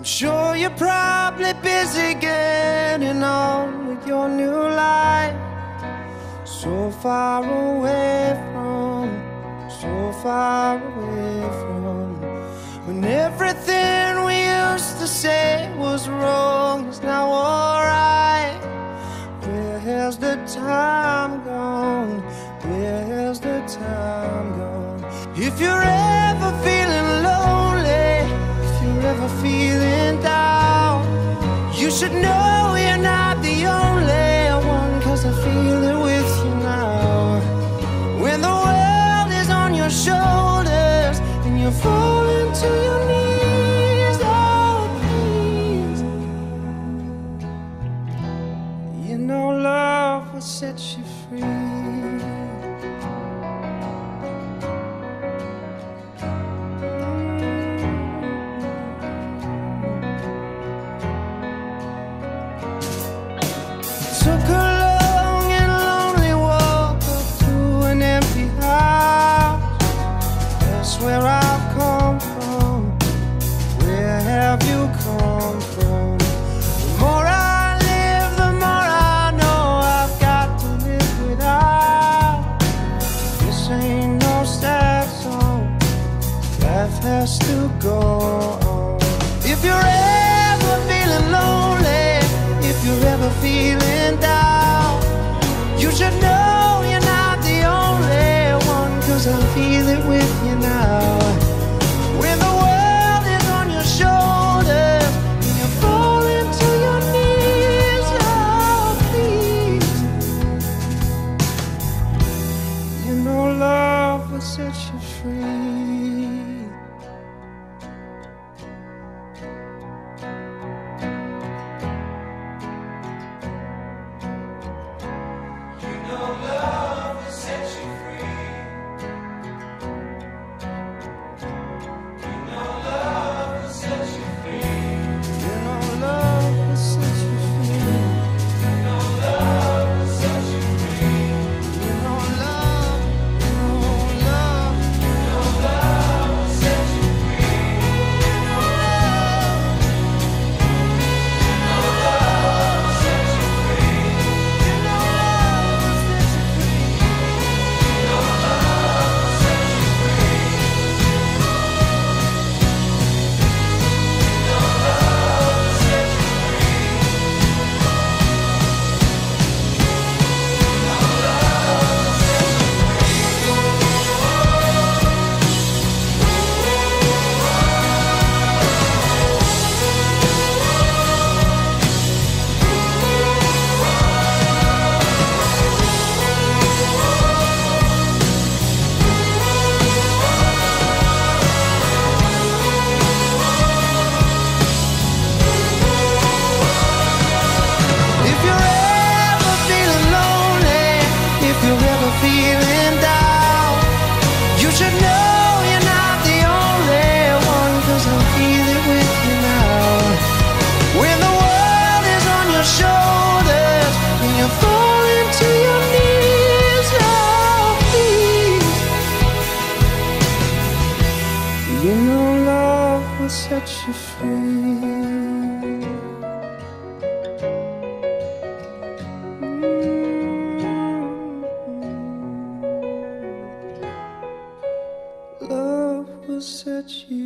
I'm sure you're probably busy getting on with your new life. So far away from, so far away from when everything we used to say was wrong is now alright. Where has the time gone? Where has the time gone? If you're should know you're not the only one, cause I feel it with you now. When the world is on your shoulders and you're falling to your knees, oh please. You know love will set you free. If you're ever feeling lonely, if you're ever feeling down, you should know you're not the only one, cause I feel it with you now. When the world is on your shoulders, and you're falling to your knees, oh please. You know love will set you free. Set you free. Love will set you